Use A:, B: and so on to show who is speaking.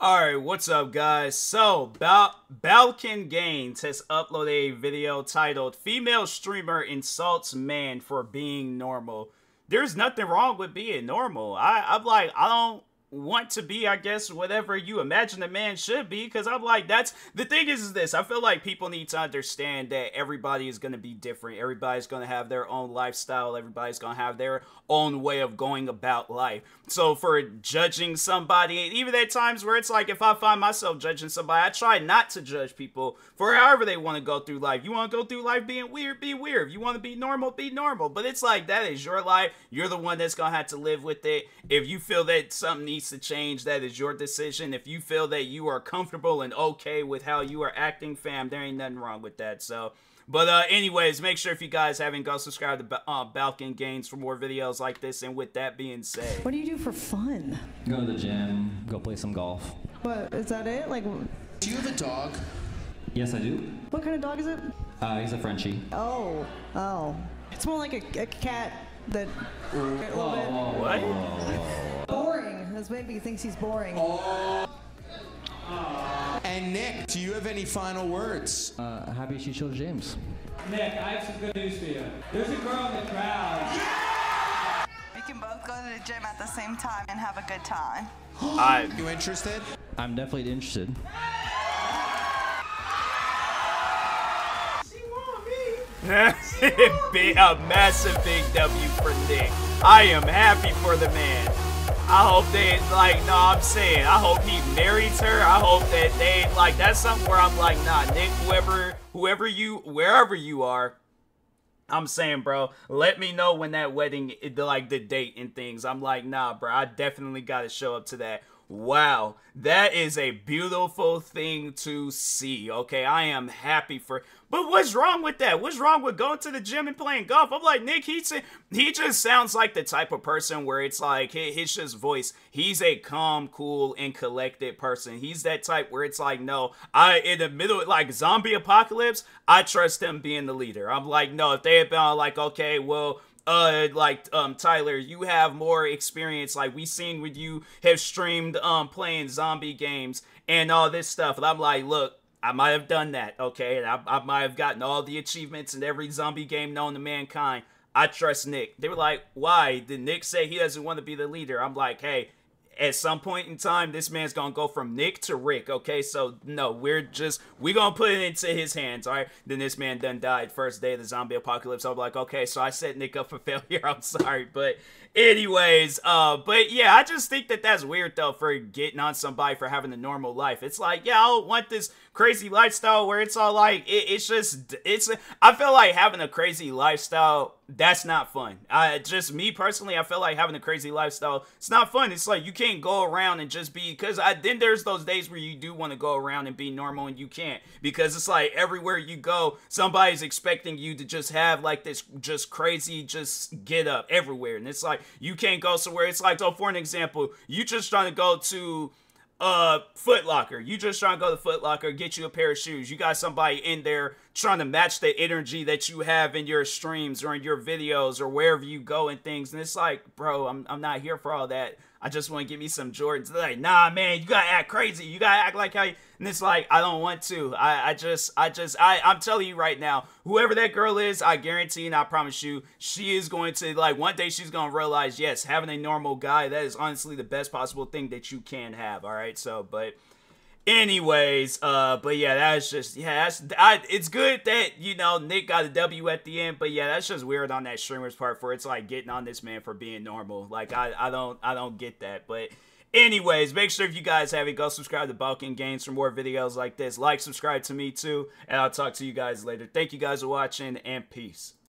A: Alright, what's up guys? So, Bal Balkan Gains has uploaded a video titled Female Streamer Insults Man for Being Normal. There's nothing wrong with being normal. I, I'm like, I don't want to be, I guess, whatever you imagine a man should be. Because I'm like, that's the thing is, is this. I feel like people need to understand that everybody is going to be different. Everybody's going to have their own lifestyle. Everybody's going to have their own way of going about life. So for judging somebody, even at times where it's like, if I find myself judging somebody, I try not to judge people for however they want to go through life. You want to go through life being weird, be weird. If you want to be normal, be normal. But it's like, that is your life. You're the one that's going to have to live with it. If you feel that something needs needs to change, that is your decision. If you feel that you are comfortable and okay with how you are acting, fam, there ain't nothing wrong with that. So, but uh, anyways, make sure if you guys haven't, go subscribe to uh, Balkan Gains for more videos like this. And with that being said,
B: what do you do for fun?
C: Go to the gym, go play some golf.
B: What is that it? Like,
D: do you have a dog?
C: Yes, I do.
B: What kind of dog is it?
C: Uh, he's a Frenchie.
B: Oh, oh, it's more like a, a cat that.
C: Whoa, whoa,
A: what?
B: Boring. This maybe thinks he's boring.
D: Oh. And Nick, do you have any final words?
C: Uh, happy she chose James.
E: Nick, I have some good news for you. There's a girl in the crowd. Yeah!
F: We can both go to the gym at the same time and have a good time.
D: Are you interested?
C: I'm definitely interested.
A: a massive big W for Nick. I am happy for the man. I hope they like no I'm saying I hope he marries her I hope that they like that's something where I'm like nah Nick whoever whoever you wherever you are I'm saying bro let me know when that wedding like the date and things I'm like nah bro I definitely gotta show up to that Wow, that is a beautiful thing to see. Okay, I am happy for. But what's wrong with that? What's wrong with going to the gym and playing golf? I'm like Nick. He he just sounds like the type of person where it's like his just voice. He's a calm, cool, and collected person. He's that type where it's like, no, I in the middle like zombie apocalypse. I trust him being the leader. I'm like, no, if they had been like, okay, well uh like um Tyler, you have more experience. Like we seen with you have streamed um playing zombie games and all this stuff. And I'm like, look, I might have done that, okay? And I, I might have gotten all the achievements in every zombie game known to mankind. I trust Nick. They were like, why? Did Nick say he doesn't want to be the leader? I'm like, hey, at some point in time, this man's gonna go from Nick to Rick. Okay, so no, we're just we gonna put it into his hands. All right. Then this man done died first day of the zombie apocalypse. I'm like, okay, so I set Nick up for failure. I'm sorry, but anyways, uh, but yeah, I just think that that's weird though for getting on somebody for having a normal life. It's like, yeah, I don't want this crazy lifestyle where it's all like it, it's just it's. I feel like having a crazy lifestyle that's not fun. I just me personally, I feel like having a crazy lifestyle. It's not fun. It's like you can't go around and just be because I then there's those days where you do want to go around and be normal and you can't because it's like everywhere you go, somebody's expecting you to just have like this just crazy just get up everywhere, and it's like you can't go somewhere. It's like so for an example, you just trying to go to uh Foot Locker. You just trying to go to Foot Locker, get you a pair of shoes. You got somebody in there trying to match the energy that you have in your streams or in your videos or wherever you go and things. And it's like, bro, I'm I'm not here for all that. I just want to give me some Jordans. They're like, nah, man, you gotta act crazy. You gotta act like how. You, and it's like, I don't want to. I, I just, I just, I, I'm telling you right now, whoever that girl is, I guarantee and I promise you, she is going to like one day she's gonna realize, yes, having a normal guy that is honestly the best possible thing that you can have. All right, so, but. Anyways, uh, but yeah, that's just yeah, that's I, it's good that you know Nick got a W at the end, but yeah, that's just weird on that streamer's part for it's like getting on this man for being normal. Like I, I don't I don't get that. But anyways, make sure if you guys haven't, go subscribe to Balkan Gains for more videos like this. Like, subscribe to me too, and I'll talk to you guys later. Thank you guys for watching and peace.